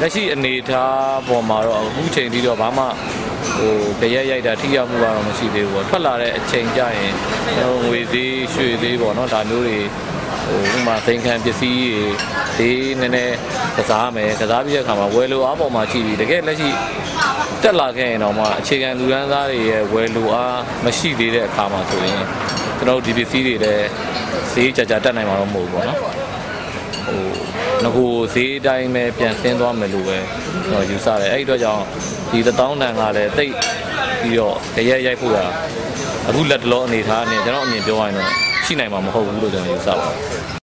လက်ရှိအနေအထားပေါ်မှာတော့အခုချိန်ထိတော့ဘာမှဟိုတရက်ရိုက်တာထိရောက်မှုကတော့မရှိသေးဘူးပေါ့ထွက်လာတဲ့အချိန်ကျရင်ဟိုငွေသေးရွှေသေးပေါ့နော်ဒါမျိုးတွေဟိုဥပမာသိန်းခံပစ္စည်းတွေဒီနည်းနည်းကစားမယ်ကစားပြီးတဲ့အခါမှာဝယ်လိုအားပေါ်မှာကြည့်ပြီးတကယ်လက်ရှိတက်လာခဲ့ရင်တော့မှအခြေခံလူရန်သားတွေရဲ့ဝယ်လိုအားမရှိသေးတဲ့အခါမှာဆိုရင်ကျွန်တော်တို့ဒီပစ္စည်းတွေလည်းဈေးကြကြတက်နိုင်မှာတော့မဟုတ်ဘူးပေါ့နော် ဟိုငကိုဈေးအတိုင်းပဲပြန်ဆင်းသွားမယ်လို့ပဲကျွန်တော်ယူဆတယ်အဲ့ဒီအတွက်ကြောင့်ဒီတစ်တောင်းတန်ကလည်းတိတ်ပြီးတော့ကြရက်ရိုက်ဖို့ရအခုလက်တလောအနေထားနဲ့ကျွန်တော်အမြင်ပြောရရင်တော့ရှိနိုင်မှာမဟုတ်ဘူးလို့ကျွန်တော်ယူဆပါတယ်